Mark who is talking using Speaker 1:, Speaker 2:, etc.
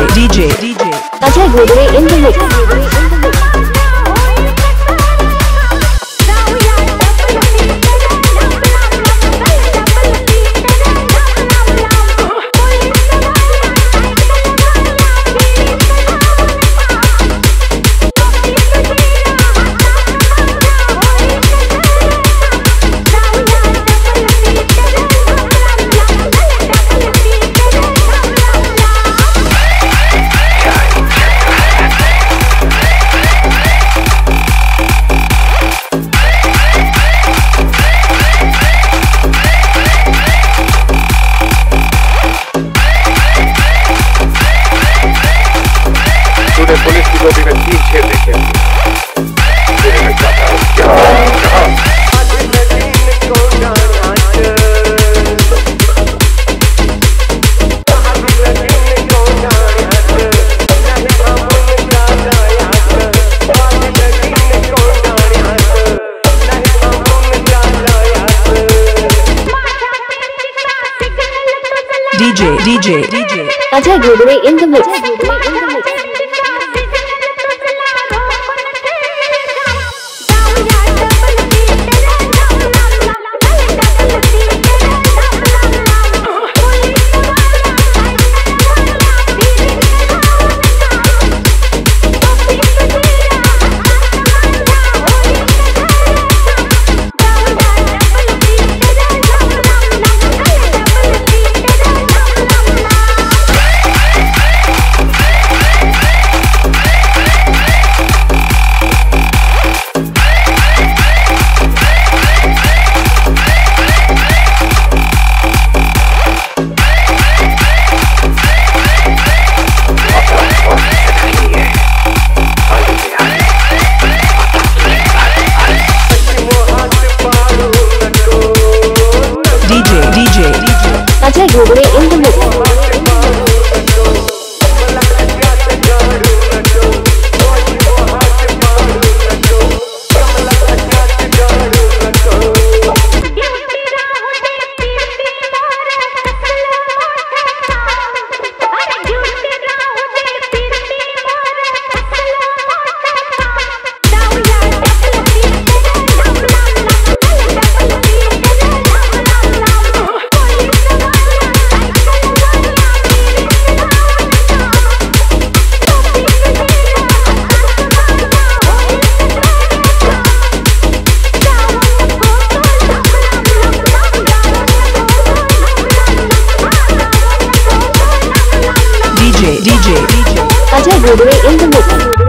Speaker 1: DJ DJ DJ Ajay Godre in the mix.
Speaker 2: तूने police की गोभी में तीन छेद देखे?
Speaker 3: DJ, DJ, DJ.
Speaker 1: Ajay Godre in the mix. Ajay Godre in the mix.
Speaker 3: DJ, DJ.
Speaker 1: Ajay Godre in the mix.